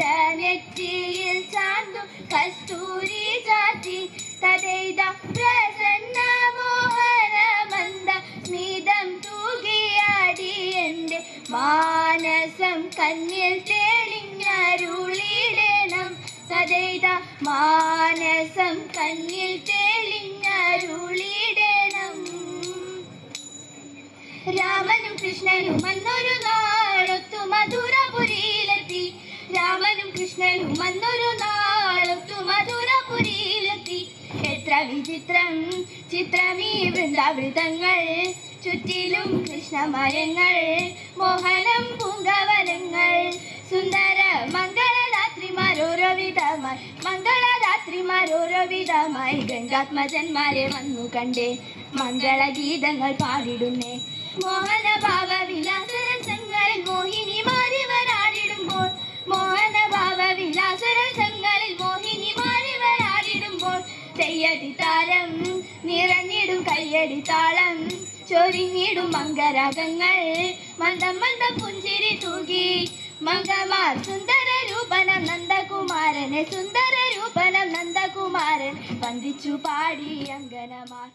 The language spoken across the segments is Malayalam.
കന്യ ചാന്തു കസ്തൂരി മന്ദ മാനസം കന്നിൽ തെളിഞ്ഞരുളിടണം തദൈത മാനസം കണ്ണിൽ തെളിഞ്ഞരുളിടണം. രാമനും കൃഷ്ണനും അന്നൊരു നാളൊത്തു മധുരപുരിയിലെത്തി. രാമനും കൃഷ്ണനും അന്നൊരു നാളൊത്തു മധുരപുരിയിലെത്തി. എത്ര വിചിത്രം ചിത്രമീ വൃന്ദാവൃതങ്ങൾ. ചുറ്റിലും കൃഷ്ണമരങ്ങൾ മോഹനം പൂങ്കവനങ്ങൾ. സുന്ദര മംഗളരാത്രിമാരോരോ വിധമായി മംഗളരാത്രി മരോരവിധമായി. ഗംഗാത്മജന്മാരെ വന്നു കണ്ടേ. മംഗളഗീതങ്ങൾ പാടിടുന്നേ. മോഹന ഭാവ മോഹിനി മാറിവരാടിടുമ്പോൾ മോഹന ഭാവ വിലാസരസങ്ങളിൽ മോഹിനി മാറിവരാടിടുമ്പോൾ തെയ്യടി താരം നിറഞ്ഞിടും കയ്യടി താളം ചൊരിഞ്ഞിടും മംഗരാഗങ്ങൾ. മന്ദം മന്ദ പുഞ്ചിരി തൂകി മംഗമാർ സുന്ദര രൂപനം നന്ദകുമാരനെ സുന്ദര രൂപനം നന്ദകുമാരൻ വന്ദിച്ചു പാടി അങ്കനമാർ.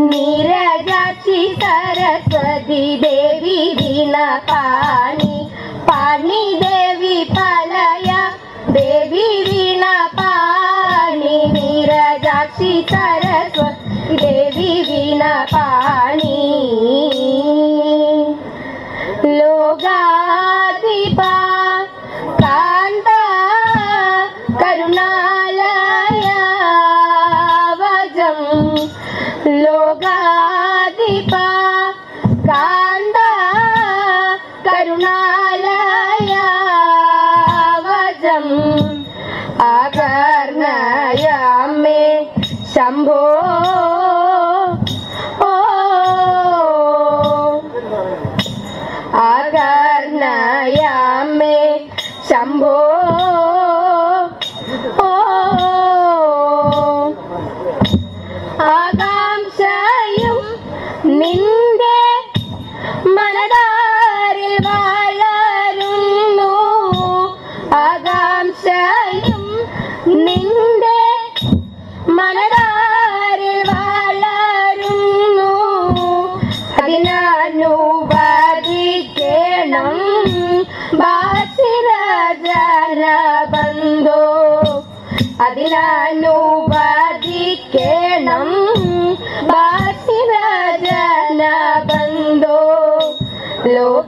नीरजाची सरस्वती देवी दिला पानी पानी देवी पालया, देवी विना पाणी नीरजाची सरस्वती देवी विना पानी। लोगाती पा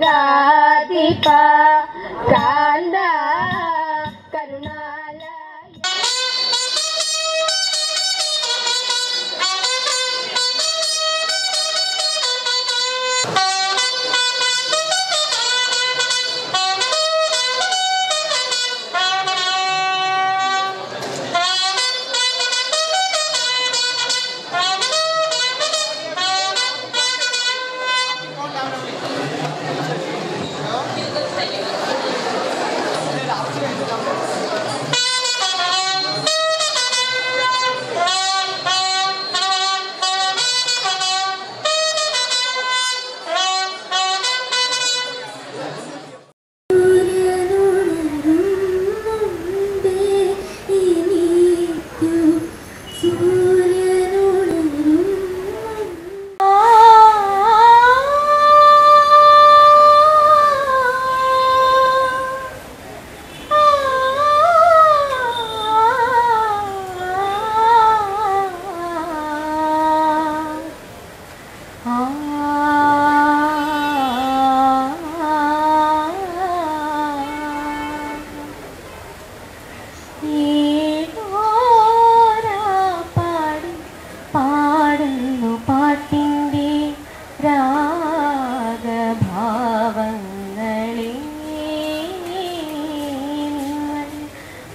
காதிபா காந்தா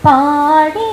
പാടി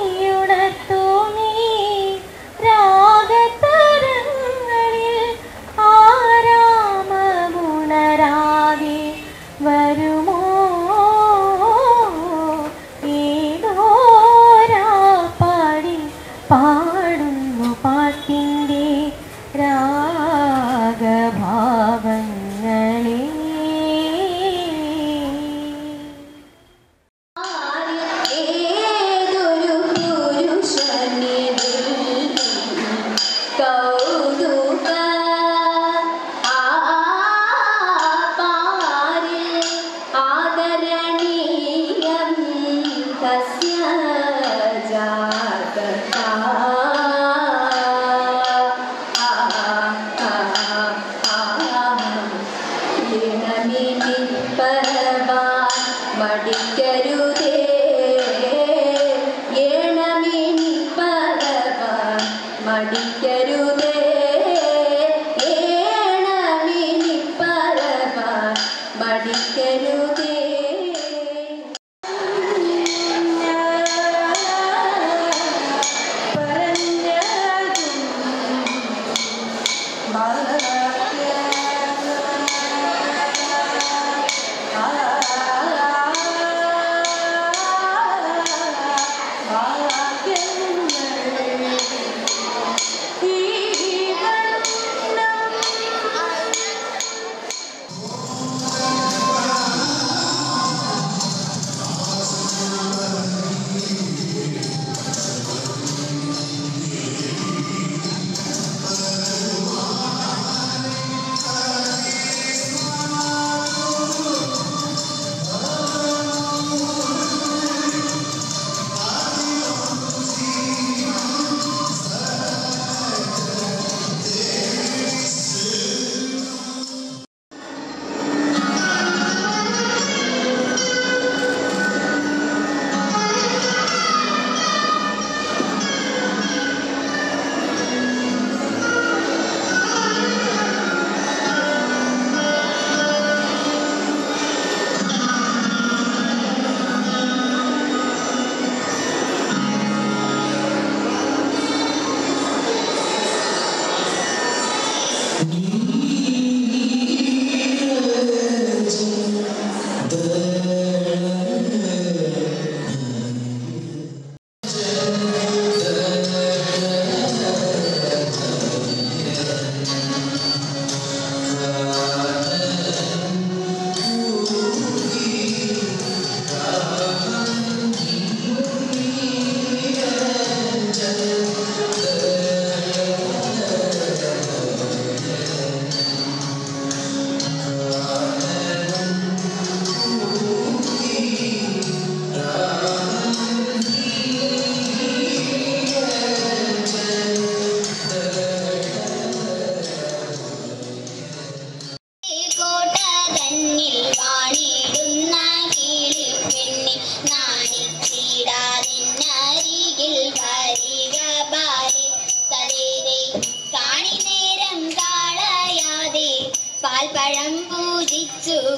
പഠിക്കരുത്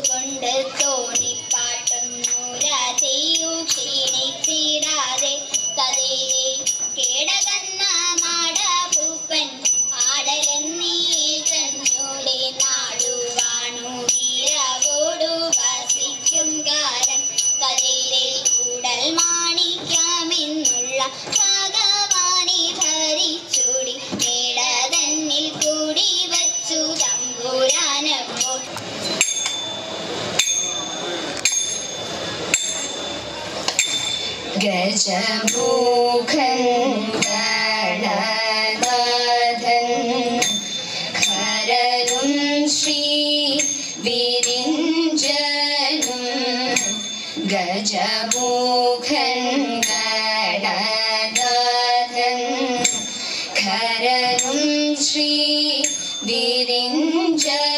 கண்டு தோணி ഗജമുഖൻ ഗണനാഥൻ ഖരരും Shri വിരിഞ്ചനും ഗജമുഖൻ ഗണനാഥൻ ഖരരും Shri വിരിഞ്ചനും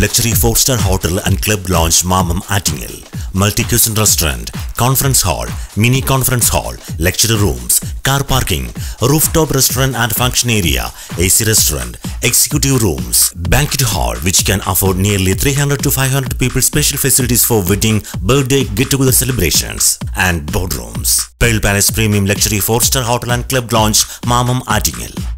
Luxury 4-star Hotel and Club Lounge Mamam Attingel. Multi-cuisine restaurant, conference hall, mini conference hall, lecture rooms, car parking, rooftop restaurant and function area, AC restaurant, executive rooms, banquet hall which can afford nearly 300 to 500 people special facilities for wedding, birthday, get-together celebrations and boardrooms. Pearl Palace Premium Luxury 4-star Hotel and Club Lounge Mamam Attingel.